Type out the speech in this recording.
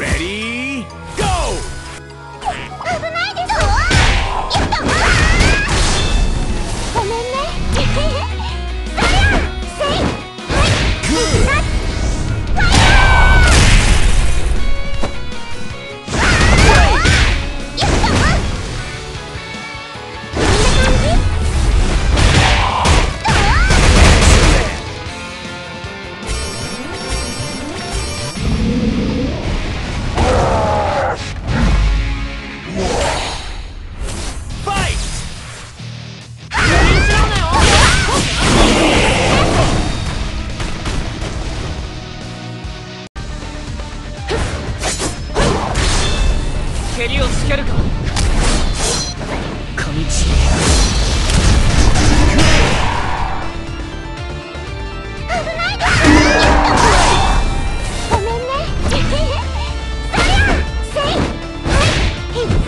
Ready, けりをつけるか。神地危ない。ごめんね。